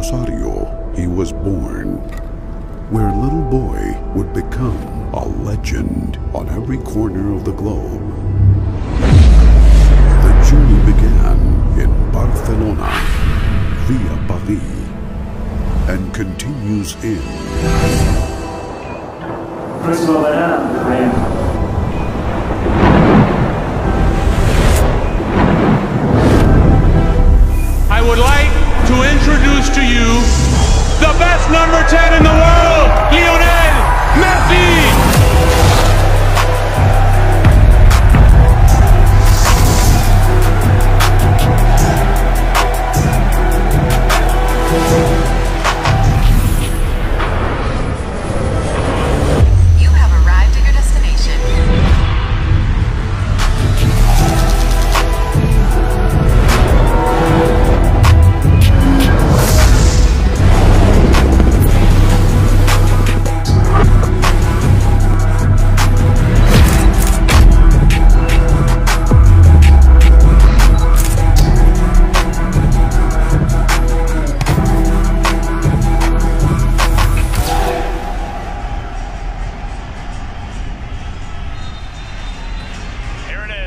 Rosario, he was born, where little boy would become a legend on every corner of the globe. The journey began in Barcelona, via Paris, and continues in First of all,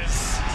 Yes.